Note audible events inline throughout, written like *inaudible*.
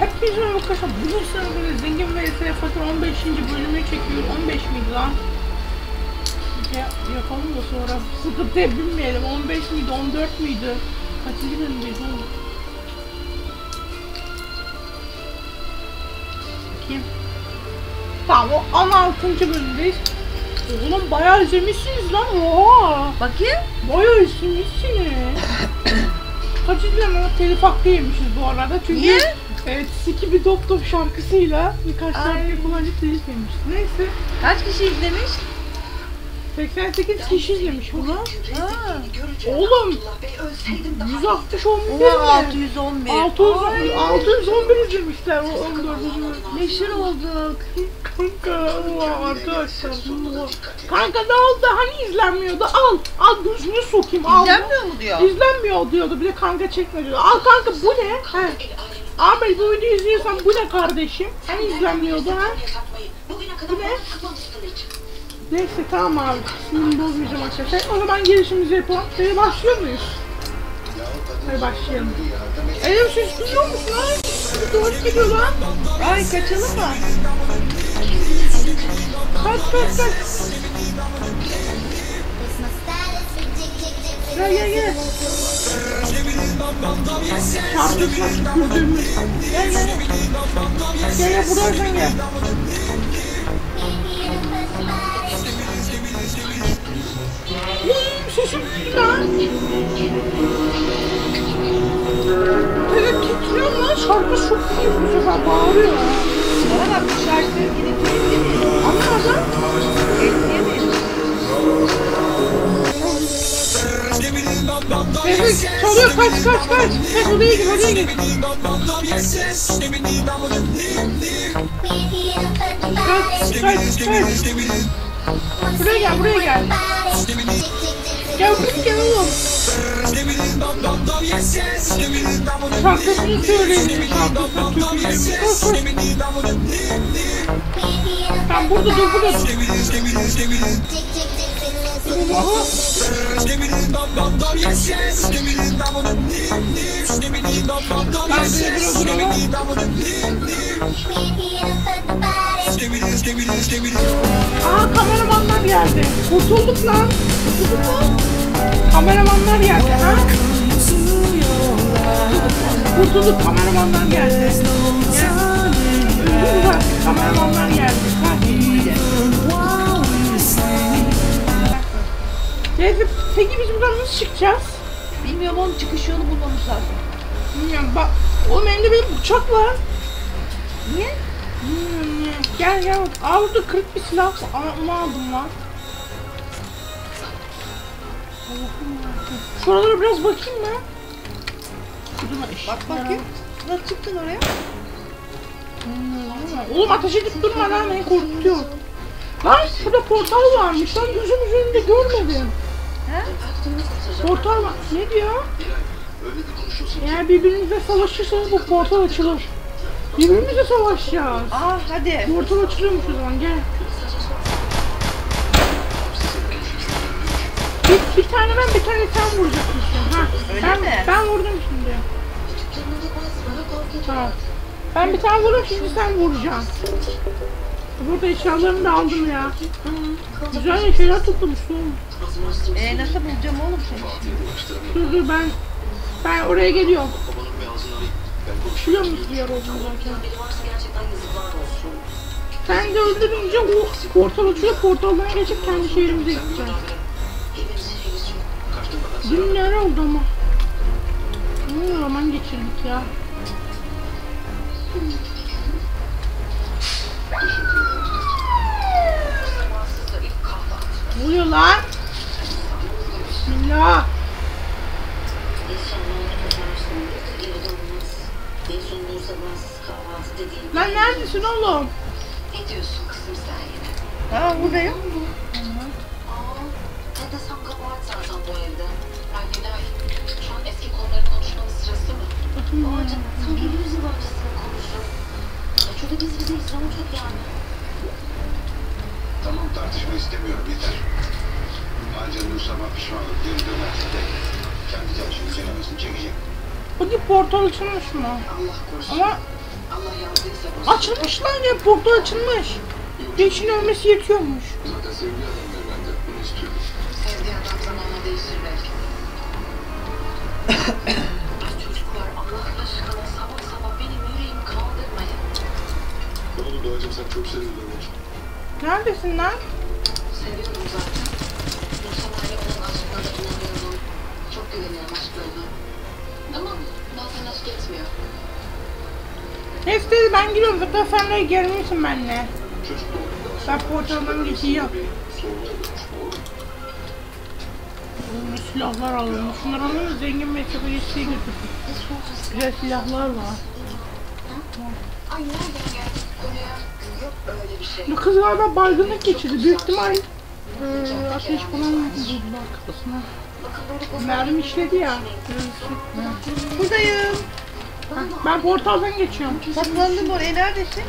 Merhaba arkadaşlar. Bugün böyle zengin ve esere fakir 15. bölümü çekiyor. 15 miydi lan? Ya, yapalım da sonra sıkıntıya binmeyelim. 15 miydi, 14 müydü? Kaçıncı bölümdeyiz oğlum? Kim? Tamam o 16. bölümdeyiz. Oğlum bayağı izlemişsiniz lan. Oha! Bakayım. Bayağı izlemişsiniz. *coughs* Kaç izleme o telif hakkı yemişiz bu arada. Çünkü Niye? Evet, Siki bir Dop Dop şarkısıyla birkaç Ay. şarkı kullanıcı telif yemiş. Neyse, Kaç kişi izlemiş? 88 kişi izlemiş bunu. Ha. Oğlum, 160 olmuş değil mi? 611. 600, Ay, 611 izlemişler o 14. bölüm. Meşhur olduk. Kanka, oha arkadaşlar. oha. Kanka ne oldu? Hani izlenmiyordu? Al, al gözünü sokayım. Al. İzlenmiyor mu diyor? İzlenmiyor diyordu. Bir de kanka çekme diyordu. Al kanka bu ne? He. Abi bu videoyu izliyorsan bu ne kardeşim? Hani izlenmiyordu ha? Bu ne? Neyse tamam abi. Şimdi bozmayacağım arkadaşlar. O zaman girişimizi yapalım. Hadi başlıyor muyuz? Hadi başlayalım. Elim ses duyuyor musun lan? Doğru gidiyor lan. Ay kaçalım mı? Kaç kaç kaç. Gel gel gel. Şarkısına tükürdüğümüz. Gel gel. Gel gel buraya sen gel. Uy, sesim lan. Evet titriyor lan. Şarkı çok iyi bu sefer bağırıyor. Bana bak bu şarkıyı gidip izleyelim. Anlamadım. İzleyelim. Evet çalıyor kaç kaç kaç. Kaç odaya gir odaya gir. Kaç kaç kaç. Buraya gel buraya gel. Gel buraya gel oğlum. Şarkısını söyleyelim. Şarkısını koş. Ben burada dur burada Aa kameramanlar geldi. Kurtulduk lan. Kurtulduk lan. Kameramanlar geldi ha. Kurtulduk kameramanlar geldi. Artık kameramanlar geldi. Neyse peki biz buradan nasıl çıkacağız? Bilmiyorum onun çıkış yolu bulmamız lazım. Bilmiyorum bak. Oğlum elimde benim bıçak var. Niye? Bilmiyorum ya. Gel gel. Aa burada kırık bir silah var. Aa, onu aldım lan. Allah'ım. Şuralara biraz bakayım mı? Şurada Bak bakayım. Nasıl çıktın oraya? Oğlum ateş edip durma lan beni korkutuyor. Lan şurada portal varmış lan gözüm üzerinde görmedim. He? Portal var. Ne diyor? Eğer birbirinizle savaşırsanız bu portal açılır. Birbirimizle savaşacağız. Aa hadi. Portal açılıyormuş o zaman gel. Bir, bir tane ben bir tane sen vuracakmışsın. Ha. Öyle ben, mi? Ben vurdum şimdi. Tamam. Ben bir tane vurdum şimdi sen vuracaksın. Burada eşyalarını da aldım ya. Hı. Güzel şeyler toplamışsın oğlum. Ee, nasıl bulacağım oğlum seni? Dur dur ben ben oraya geliyorum. Biliyor musun yer olduğunu zaten? Sen de öldürünce o portal açıyor. Portaldan geçip kendi şehrimize gideceğiz. Dün neler oldu ama? Ne roman geçirdik ya. Ne oluyor lan? Bismillah. Lan neredesin oğlum? Ne diyorsun kızım sen yine? Ha buradayım. Aa, ne desem kabahat zaten bu evde. Ay Nilay, şu an eski konuları konuşmanın sırası mı? Aa canım, sanki yüz yıl öncesini konuşuyoruz. Ya şurada biz bizeyiz, ne olacak yani? Tamam tartışma istemiyorum yeter. Anca Nursama pişmanlık geri dönerse de kendi çalışını cenazesini çekecek. Bugün portal açılmış mı? Allah korusun. Ama Allah yazdıysa bu Açılmış lan ya portu açılmış. Beşin ölmesi yetiyormuş. Zaten sevgili adamlar ben de bunu istiyorum. sevdiği adam zamanla değişir belki. *coughs* Ay çocuklar Allah aşkına sabah sabah benim yüreğimi kaldırmayın. Ne oldu Doğacığım sen çok sevildin. Neredesin lan? Seviyorum zaten. Muhtemelen onun aşkına da inanıyorum. Çok güveniyorum aşklarına. Ama bazen aşk etmiyor. Neyse ben gidiyorum zaten sen de gelmişsin benimle. Ben. Doğru mu? Oğlum, Silahlar alalım. Şunları alalım zengin metrobüsüne götürsün. Güzel silahlar var. Ay nereden geldik konuya? Bu kız galiba baygınlık geçirdi. Büyük ihtimal eee, ateş falan vurdular kafasına. Mermi işledi ya. Buradayım. Hah, Ben portaldan geçiyorum. Saklandım oraya. Neredesin?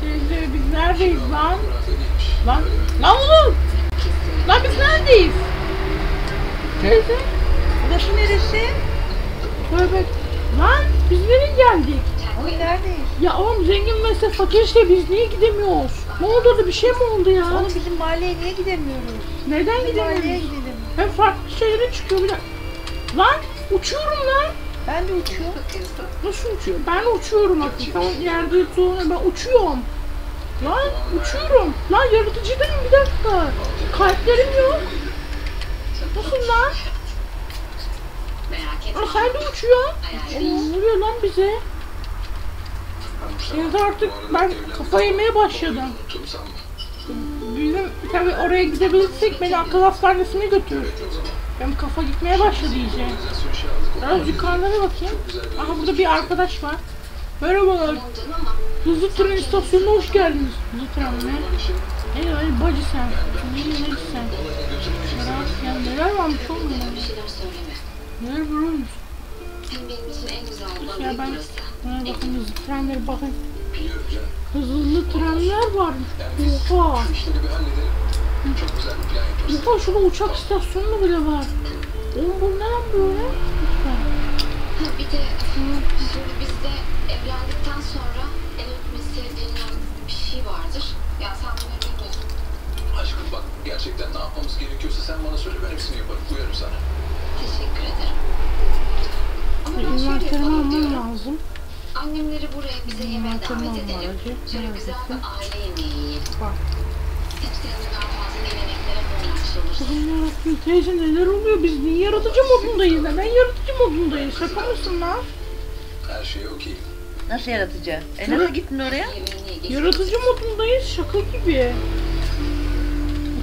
Teyze biz neredeyiz lan? Lan, lan oğlum! Lan biz neredeyiz? Teyze, Burası neresi? tövbe. Lan biz nereye geldik? Oy neredeyiz? Ya oğlum zengin mesela fakir işte biz niye gidemiyoruz? Ne oldu da bir şey mi oldu ya? Oğlum bizim mahalleye niye gidemiyoruz? Neden Bizim mahalleye gidemiyoruz? gidelim. Hem farklı şeylere çıkıyor bir de. Lan uçuyorum lan. Ben de uçuyorum. Nasıl uçuyor? Ben uçuyorum aslında. Tamam yerde yatıyor ben uçuyorum. Lan uçuyorum. Lan yaratıcıdayım bir dakika. Kalplerim yok. Nasıl lan? Merak etme. Aa, sen de uçuyorsun. Ne oluyor lan bize? Teyze artık ben kafa yemeye başladım. Bizim tabii oraya gidebilirsek beni akıl hastanesine götür. Peki o zaman. Benim kafa gitmeye başladı iyice. Biraz yukarılara bakayım. Aha burada bir arkadaş var. Merhabalar. Hızlı tren istasyonuna hoş geldiniz. Hızlı tren mi? Hey ay bacı sen. Ne ne sen? Merak ya neler varmış oğlum ya. Neler varmış. Ya ben bakın hızlı trenlere bakın. Hızlı trenler biz Oha. Oha şurada uçak istasyonu bile var. Oğlum bu ne lan böyle? Lütfen. Bir de şimdi bizde evlendikten sonra en öpmesi sevdiğin bir şey vardır. Ya sen bunu bilmiyorsun. Aşkım bak gerçekten ne yapmamız gerekiyorsa sen bana söyle ben hepsini yaparım. Uyarım sana. Teşekkür ederim. Ama ben şöyle yapalım diyorum. lazım. Annemleri buraya bize yemeğe Envanterimi davet edelim. Şöyle güzel bir aile yemeği yiyelim. Bak. Hep senin daha fazla geleneklere. Kızım yarabbim teyze neler oluyor? Biz niye yaratıcı modundayız? Neden yaratıcı modundayız? Şaka mısın lan? Her şey okey. Nasıl yaratıcı? E nasıl gittin oraya? Yaratıcı modundayız şaka gibi.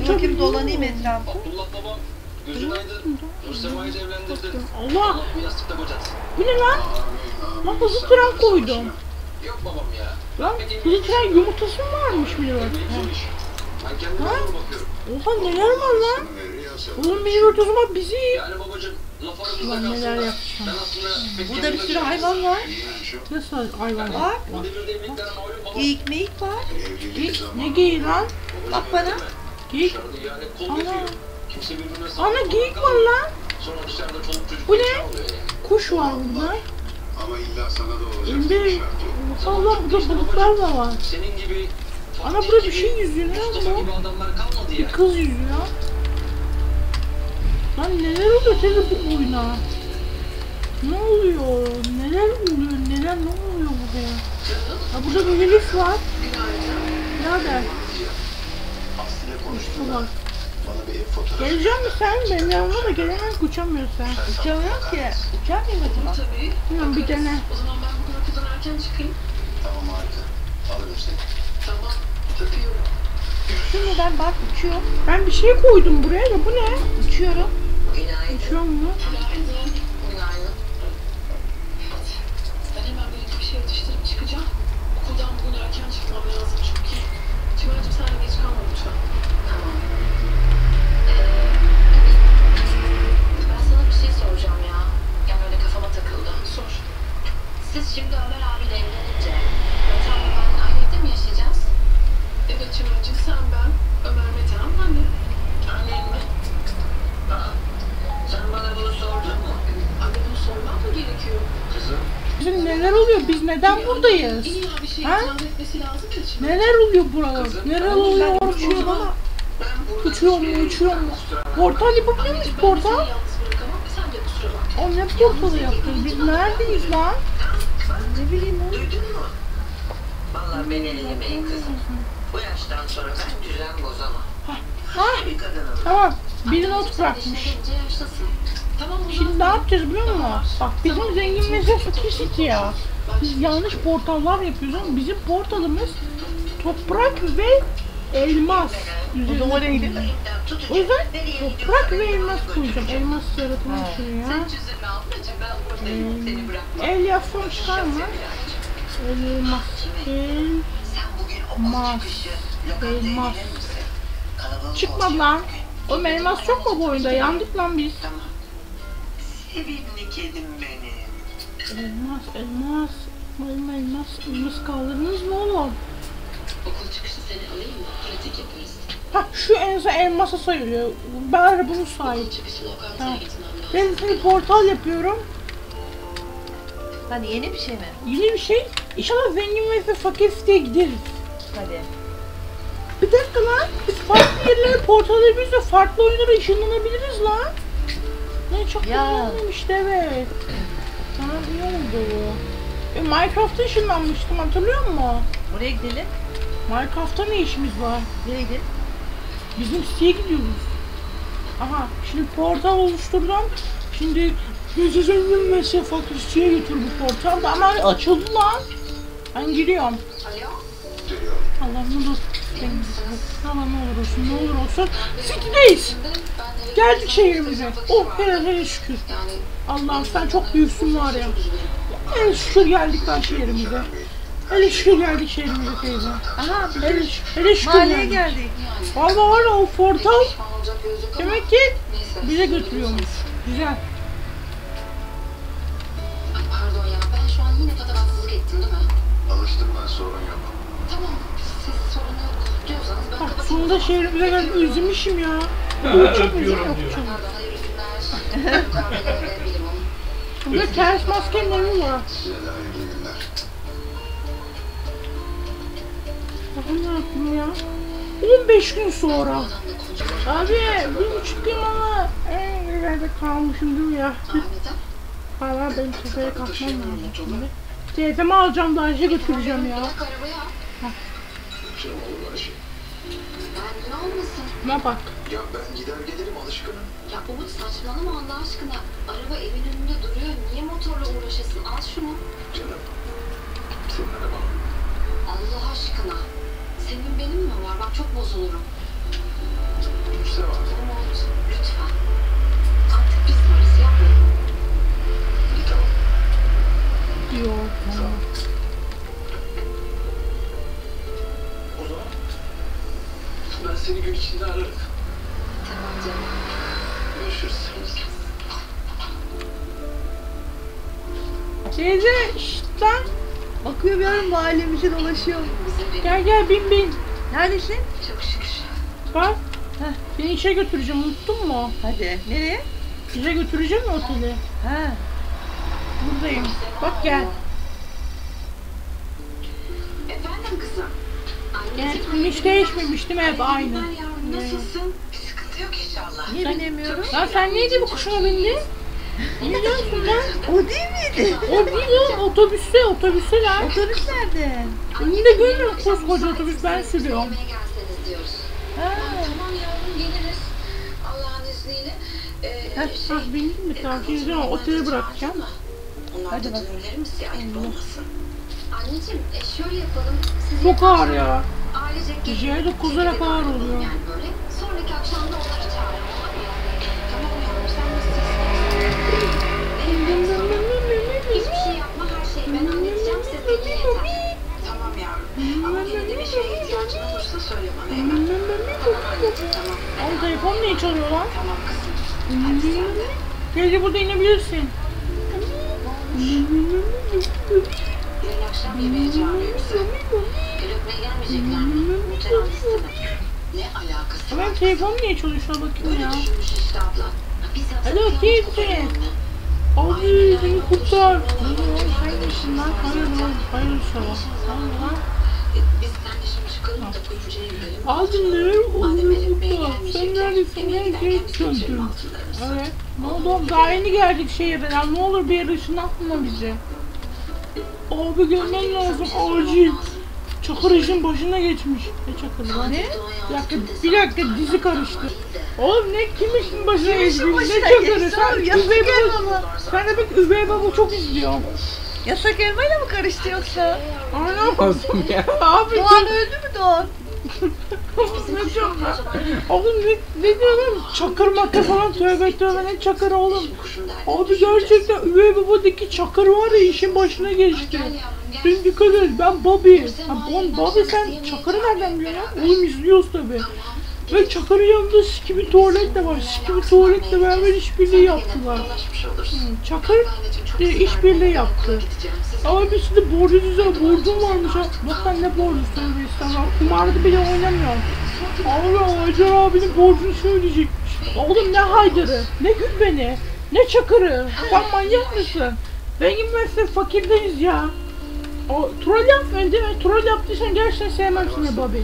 Bakayım dolanayım etrafı. Abdullah babam gözün aydın. Nursema'yı da evlendirdi. Allah! Yastıkta kocatsın. Bu ne lan? Lan hızlı tren koydum. Yok babam ya. Lan hızlı tren yumurtası mı varmış bir de bak? Ben kendime bakıyorum. Oha neler var lan? Oğlum bir yumurtası bizi. Yani babacığım laf aramızda neler kalsın da yapacağım. Burada bir sürü hayvan var. Nasıl hayvan? Baba. Geyik meyik var. Geyik, ne geyiği lan? Bak bana. Geyik. Dışarıda Ana. geyik var lan. Bu ne? Kuş var burada. Ama illa sana da olacak. Yok. Allah burada balıklar da var. Senin gibi Ana burada bir şey yüzüyor ne bu? Bir kız yüzüyor. Lan neler oluyor teyze bu oyuna? Ne oluyor? Neler oluyor? Neler ne oluyor buraya? Ha burada bir herif var. Nerede? Aslı'yla İşte konuştum. bak. Bana bir ev fotoğrafı. Gelecek misin sen? Benim yanıma da gelemez uçamıyorsun sen. Uçamıyorum ki. Uçar mıyım acaba? Tabii. Bilmiyorum bir dene. O zaman ben bugün okuldan erken çıkayım. Tamam harika. Alırım seni. Tamam. Öpüyorum. Şimdi ben bak uçuyorum. Ben bir şey koydum buraya da bu ne? Uçuyorum. Günaydın. Uçuyor mu? Günaydın. Günaydın. Ben hemen bir iki bir şey atıştırıp çıkacağım. Okuldan bugün erken çıkmam lazım çünkü. Çimen'cim sen de geç kalma lütfen. Siz şimdi Ömer abiyle evlenince Metan ve ben aynı evde mi yaşayacağız? Evet Çimen'cim sen ben, Ömer Metan anne. Annen mi? Aa, sen bana bunu sordun mu? Anne bunu sormam mı gerekiyor? Kızım Bizim neler oluyor? Biz neden buradayız? İlla bir şey Ha? etmesi lazım da şimdi. Neler oluyor buralar? Neler oluyor? Uçuyor ama. Uçuyor mu? Uçuyor mu? Portal yapabiliyor muyuz portal? yalnız bırakamam. Sen de kusura bakma. O ne portalı yapıyoruz? Biz neredeyiz lan? Ne bileyim oğlum. Duydun mu? Vallahi beni elemeyin kızım. Bu yaştan sonra ben düzen bozamam. Ha? Bir kadının Tamam. Bir Sen not bırakmış. şimdi ne yapacağız biliyor musun? Bak bizim zengin ve fakir city ya. Biz yanlış portallar yapıyoruz ama bizim portalımız toprak ve elmas. O zaman neydi? elimden tutacak. O yüzden toprak ve elmas koyacağım. Elmas yaratımı buradayım. Seni bırakmam. El yazsam çıkar mı? Elmas. Elmas. Elmas. Çıkmadı lan. O elmas çok mu bu oyunda? Yandık lan biz. Sevimli kedim benim. Elmas, elmas. Elmas, elmas. Elmas kaldırdınız mı oğlum? Okul çıkışı seni alayım mı? Pratik yaparız. Ha şu en son elmasa sayılıyor. Bari bunu say. Okul çıkışı lokantaya Tamam. gitmem lazım. Ben seni portal yapıyorum. Hani yeni bir şey mi? Yeni bir şey. İnşallah zengin ve fakir siteye gideriz. Hadi. Bir dakika lan. Biz farklı yerlere portal yapıyoruz ve farklı oyunlara ışınlanabiliriz lan. Ne çok Ya. ya. işte evet. Sana iyi oldu bu. E, Minecraft'a ışınlanmıştım hatırlıyor musun? Buraya gidelim. Minecraft'ta ne işimiz var? Gidelim? Bizim siteye gidiyoruz. Aha şimdi portal oluşturdum. Şimdi bizi zengin ve siteye götür bu portal. Ama açıldı lan. Ben giriyorum. Alo? Allah ne olur. Allah ne olur olsun ne olur olsun. Ben de Geldik şehrimize. Oh hele hele şükür. Allah'ım sen çok büyüksün var ya. Hele şükür geldik lan şehrimize. Hele şükür geldik şehrimize teyze. Aha Hele, hele şükür mahalleye geldik. geldik. Valla var ya o portal demek ki neyse. bize götürüyormuş. Güzel. Ay pardon ya ben şu an yine patavatsızlık ettim değil mi? Alıştım ben sorun yok. Tamam siz sorun yok diyorsanız ben Bak kapatayım. sonunda şehrimize geldik. Üzülmüşüm ya. Öpüyorum diyor. Pardon hayırlı günler. Kahveleri bilimum. Burada ters maskenin evi var. Size de 15 gün sonra. Abi bir buçuk gün ama en ileride kalmışım değil mi ya? Hala benim tepeye kalkmam lazım şimdi. Teyzemi alacağım da Ayşe götüreceğim ya. Ben ne bak. Ya ben gider gelirim alışkınım. Ya Umut saçmalama Allah aşkına. Araba evin önünde duruyor. Niye motorla uğraşasın? Al şunu. Canım. Senin araban. Allah aşkına. Senin benim mi var? Bak çok bozulurum. Gülse var. Umut lütfen. Artık biz varız yapma. İyi tamam. Yok. Sağ ol. O zaman ben seni gün içinde ararım. Tamam canım. Görüşürüz. Teyze şşt lan. Bakıyor bir ara mahallemize dolaşıyor. Bizim benim. Gel gel bin bin. Neredesin? Çok şükür. Bak. Heh. Seni işe götüreceğim unuttun mu? Hadi. Nereye? Bize götüreceğim mi otele? Ha. Buradayım. Bak gel. Efendim kızım. Gel. Hiç değişmemiş değil mi? Hep aynı. Nasılsın? Bir sıkıntı yok inşallah. Niye binemiyorum? Lan sen neydi bu kuşuna bindin? Biliyorsun lan? O değil miydi? O değil oğlum otobüste otobüste lan. Otobüs nerede? Önünde görüyorum koskoca otobüs ben sürüyorum. Yemeğe gelseniz diyoruz. Ha. Tamam yavrum geliriz. Allah'ın izniyle. Ee, Heh, şey, ah bindin mi? Tamam şimdi otele bırakacağım. Onlar Hadi da bak. dönürlerimiz ya ayıp olmasın. Anneciğim e, şöyle yapalım. Siz Çok ağır ya. Ailecek dokuzarak Gecede ağır oluyor. Yani böyle. Sonraki akşam da onları çağıralım. Hiçbir şey yapma her şeyi ben halledeceğim. Siz de yeter. Tamam yavrum. Ama yine de bir şeye ihtiyacın olursa söyle bana hemen. Tamam anneciğim tamam. Oğlum telefon niye çalıyor lan? Tamam kızım. Teyze burada inebilirsin. Yarın akşam yemeğe çağırıyor bizi. Öpmeye gelmeyecekler mi? Muhterem istemedi. Ne alakası var? Ben telefon niye şuna bakayım ya. düşünmüş işte abla. Alo yani. Abi beni kurtar. Sen misin lan? Hayır lan. Hayır inşallah. Hayır lan. Biz seninle şimdi çıkalım da kuyumcuya gidelim. Aldın neler Madem oluyor Elif Bey burada? gelmeyecek, Sen neredesin? şey döndün? hatırlarız. Evet. Ne oldu? Daha yeni geldik şehirden. Ne olur bir yere ışınlatma bizi. Abi gelmen lazım acil. Çakır işin başına geçmiş. Ne çakırı lan? Ne? Bir dakika, bir dakika dizi karıştı. Oğlum ne kim işin başına? Ne geçti Sen oğlum? Yasak üvey baba. Sen de bak üvey baba çok izliyor. Yasak elmayla mı karıştı yoksa? Anlamadım ya. Abi Doğan öldü mü Doğan? ne? Oğlum ne, ne diyorum? Çakır makır falan tövbe tövbe ne çakır oğlum? Abi gerçekten üvey babadaki çakır var ya işin başına geçti. Sen dikkat et ben Bobby. Ha, bon, Bobby sen çakırı nereden biliyorsun? Oğlum izliyoruz tabi. Ve çakırın yanında sikimi tuvalet de var. Sikimi tuvaletle beraber işbirliği yaptılar. Hı, Çakır çok de kızardım. işbirliği yaptı. Ama bir sürü borcu güzel borcum varmış. Bak ben ne borcu söylüyor istemem. Kumarda bile oynamıyorum. Abi Haydar abinin borcunu söyleyecekmiş. Oğlum ne Haydar'ı? Ne gül beni? Ne çakırı? Sen manyak mısın? Zengin mesle fakirdeyiz ya. O troll yapmayın değil mi? Troll yaptıysan gerçekten sevmem seni Bobby.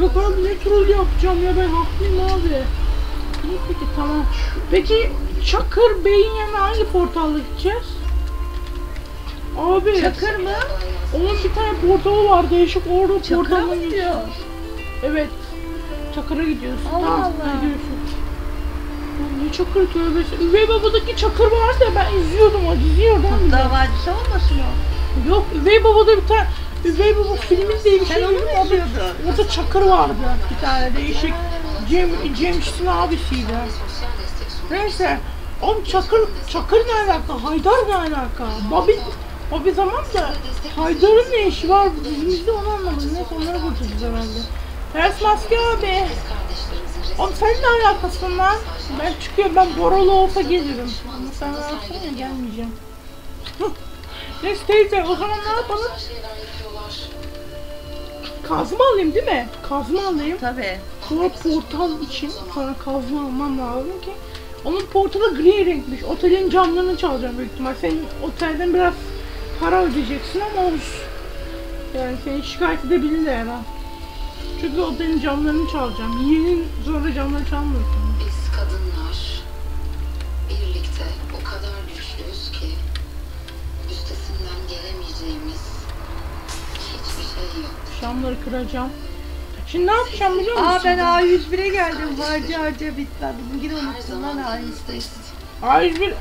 Yok abi ne troll yapacağım ya ben haklıyım abi. İyi peki tamam. Peki Çakır Bey'in yanına hangi portalla gideceğiz? Abi. Çakır mı? Onun bir tane portalı var değişik orada Çakır'a mı gidiyor. gidiyor? Evet. Çakır'a gidiyorsun. Allah tamam, Allah. hadi görüşürüz. Ne çakır tövbesi. Üvey babadaki çakır vardı ya ben izliyordum o diziyi oradan biliyorum. Davacısı olmasın o? Yok Üvey babada bir tane Üvey baba filmin diye bir şey onu yok. Orada, çakır vardı bir tane değişik. Cem, abisiydi. sosyal destek sunuyor. Neyse. Oğlum Çakır, Çakır ne alaka? Haydar ne alaka? Bobby, Bobby tamam da Haydar'ın ne işi var bu dizimizde onu anlamadım. Neyse onları bulacağız herhalde. Ters maske abi. Oğlum sen ne alakasın lan? Ben çıkıyorum ben Boralı olsa gelirim. Ama sen varsın ya gelmeyeceğim. *laughs* Neyse teyze o zaman ne yapalım? Kazma alayım değil mi? Kazma alayım. Tabii. Sonra portal için sana kazma almam lazım ki. Onun portalı gri renkmiş. Otelin camlarını çalacağım büyük ihtimal. Senin otelden biraz para ödeyeceksin ama olsun. Yani seni şikayet edebilirler her an. Çünkü otelin camlarını çalacağım. Yiyenin sonra camlarını çalmıyorsun. Biz kadınlar birlikte o kadar Camları kıracağım. Şimdi ne yapacağım biliyor musun? Aa ben A101'e geldim. Harca harca bitmedi. Bugün unuttum lan zaman A101'i. yanınızdayız. Ay bir...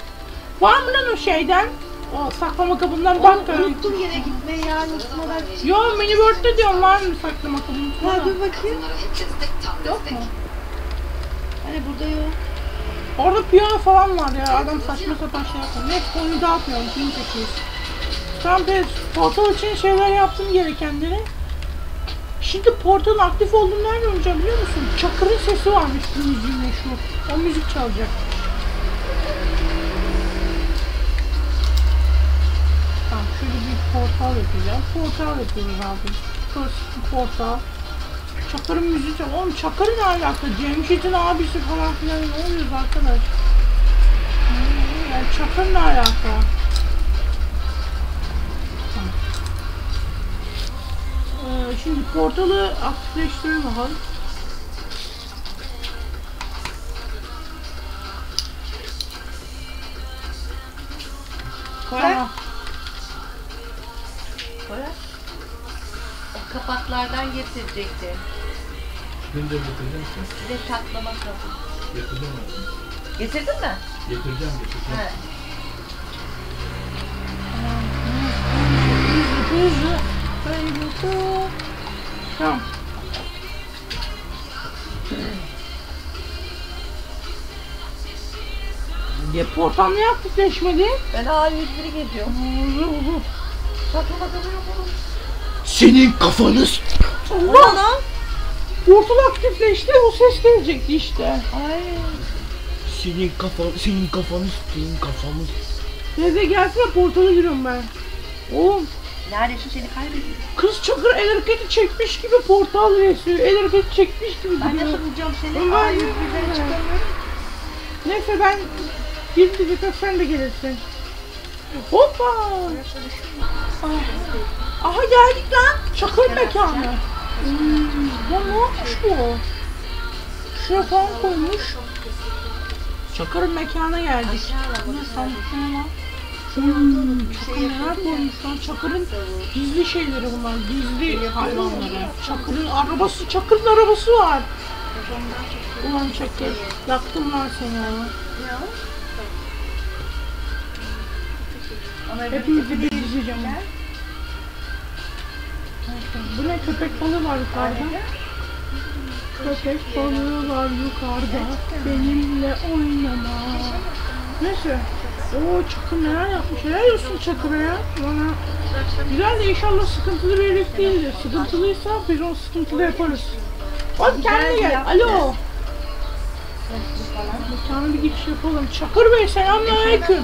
Var mı lan o şeyden? O saklama kabından bak da. Unuttum yine gitmeyi ya unutmadan. Yo minibird'de diyorum var mı saklama kabının? Ha dur bakayım. Yok mu? Hani burada yok. Orada piyano falan var ya. Adam saçma sapan şey yapıyor. Neyse konuyu dağıtmayalım. Film çekiyoruz. Tamam biz portal için şeyler yaptım gerekenleri. Şimdi portalın aktif olduğunu nereden olacak biliyor musun? Çakır'ın sesi varmış bu müziğin meşhur. O müzik çalacak. Tamam şöyle bir portal yapacağım. Portal yapıyoruz abi. Klasik bir portal. Çakır'ın müziği çal. Oğlum Çakır ne alaka? Cemşit'in abisi falan filan ne oluyoruz arkadaş? Yani Çakır ne alaka? Şimdi portalı aktifleştirelim bakalım. Tamam. Koyar. O kapaklardan getirecekti. Şimdi getireceğim misin? Bir de kabı. Getireceğim mi? Getirdin mi? Getireceğim, getireceğim. He. Hızlı hızlı. Hızlı. Tamam. Ya portal niye aktifleşmedi? Ben A101'i geziyorum. Yok oğlum. Senin kafanı s- Allah lan! Portal aktifleşti o ses gelecekti işte. Ay. Senin kafan, senin kafanı s- senin kafanı s- Neyse gelsene portala giriyorum ben. Oğlum Neredesin seni kaybediyorum. kız çakır el hareketi çekmiş gibi portal resmi. El hareketi çekmiş gibi Ben duruyor. nasıl bulacağım seni? Ulan. A101'den çıkamıyorum. Neyse ben 20 dakika sen de gelirsin. Hoppa. Ah. Aha geldik lan. Çakır mekanı. Hmm, ya ne yapmış bu? Şuraya falan koymuş. Çakır mekana geldik. Ne sandık lan? Çakır neler koymuş lan? Çakır'ın gizli şeyleri bunlar. Gizli hayvanları. Çakır'ın arabası, Çakır'ın arabası var. Ulan Çakır, yaktım lan seni ya. Hepinizi bir izleyeceğim. Bu ne köpek balığı var yukarıda? Köpek balığı var yukarıda. Benimle oynama. Neyse. Oo Çakır neler yapmış? Helal olsun Çakır'a ya. Bana güzel de inşallah sıkıntılı bir herif değildir. Sıkıntılıysa biz onu sıkıntılı yaparız. Hadi kendine gel. Alo. Mekana bir giriş yapalım. Çakır Bey selamünaleyküm.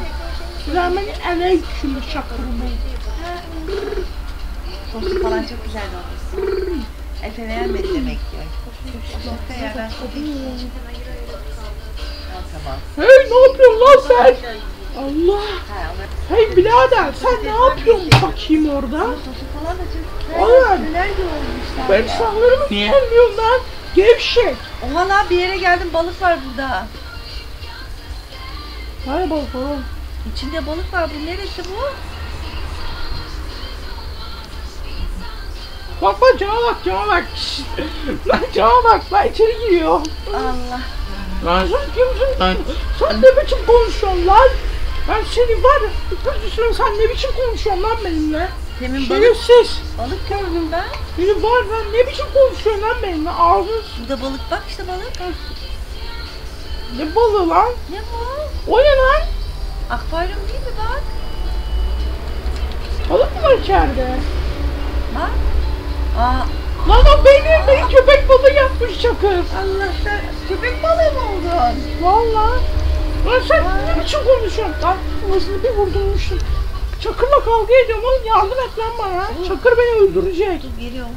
Selamünaleyküm Çakır Bey. Sosu falan çok güzel olmuş. Efe beğenmedi demek ki. Ha, tamam. Hey ne yapıyorsun lan sen? Allah. Hey birader sen ne yapıyorsun bakayım orada? Oğlum. Ben sahlarımı niye elmiyorsun lan? Gevşek. Oha lan bir yere geldim balık var burada. Hay balık oğlum. İçinde balık var bu neresi bu? Bak bak cama bak cama bak. Şşt. *laughs* lan cama bak lan içeri giriyor. Allah. Lan sen kimsin lan? Sen ne biçim konuşuyorsun lan? Ben seni var ya, bir süre sen ne biçim konuşuyorsun lan benimle? Demin balık, Şerefsiz. balık gördüm ben. Beni var lan ne biçim konuşuyorsun lan benimle? Ağzın Burada balık bak işte balık. ne balığı lan? Ne bu? O ne lan? Akvaryum değil mi bak? Balık mı var içeride? Bak. Aa, Lan lan benim, beni köpek balığı yapmış Çakır. Allah sen köpek balığı mı oldun? Valla. Lan sen ne biçim konuşuyorsun? Lan ağzını bir vurdurmuşsun. Çakır'la kavga ediyorum oğlum yardım et lan bana. Çakır beni öldürecek. Dur geliyorum.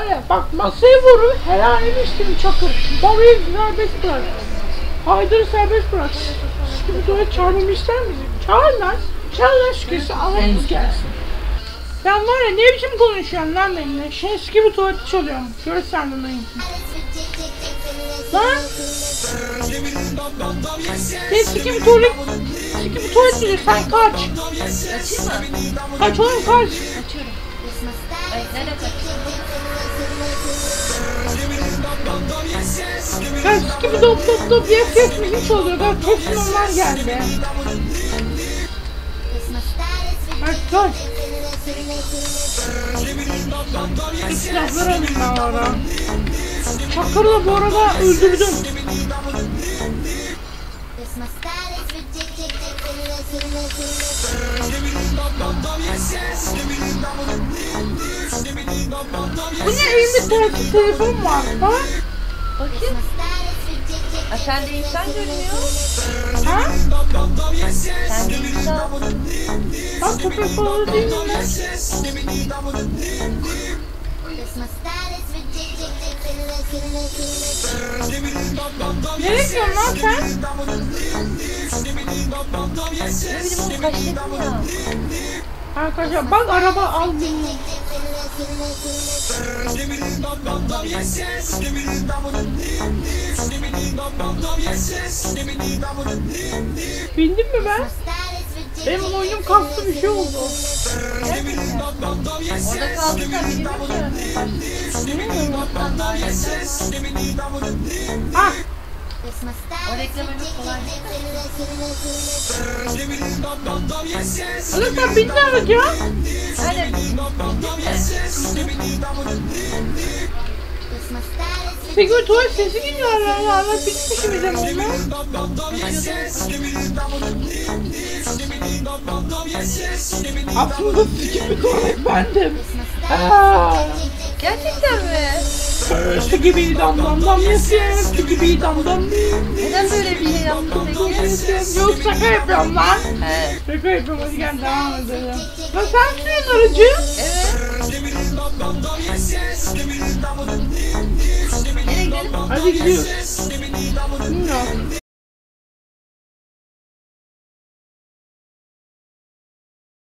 Öyle bak masaya vurur helalimiz gibi Çakır. Babayı serbest bırak. Haydır'ı serbest bırak. Şimdi tuvalet çağırmamı ister misin? Çağır lan. Çağır lan şükürse Allah'ımız gelsin. Sen var ya ne biçim konuşuyorsun lan benimle? Şens gibi tuvaleti çalıyorum. Gör sen bunu. Lan! Sen sikim tuvalet, sikim tuvalet diyor. Sen kaç. Açayım mı? Kaç oğlum kaç. Açıyorum. Ay nerede kaçıyorsun? Sen sikim dop dop dop yes yes müzik çalıyor. Ben kesin onlar geldi. Kaç kaç. Silahlar alayım ben orada. Çakır'ı bu arada öldürdüm. Bu ne elimde telefon, var. Ha? Bakayım. De insan görünüyor. Ha? Sen de insan. Bak köpek balığı değil mi? Nereye gidiyorsun lan sen? Ne bileyim oğlum kaçtın ya. Arkadaşlar bak araba al beni. Bindim mi ben? Benim oyunum kastı bir şey oldu. Orada kaldın da bilmiyorum Ah O reklamı kolay. oğlum sen bindin araca. Hadi. Peki tuvalet sesi geliyor ya. Ya ben bitmişim oğlum. Aslında sikim bir tuvalet bendim. Aa. Gerçekten mi? Su gibi dam dam dam yapıyorum. Su gibi dam dam. Neden böyle bir şey yaptın peki? Yok şaka yapıyorum lan. He. Şaka yapıyorum hadi gel devam edelim. Lan sen suyun aracı. Evet. Nereye gidelim? Hadi gidiyoruz. Bilmiyorum.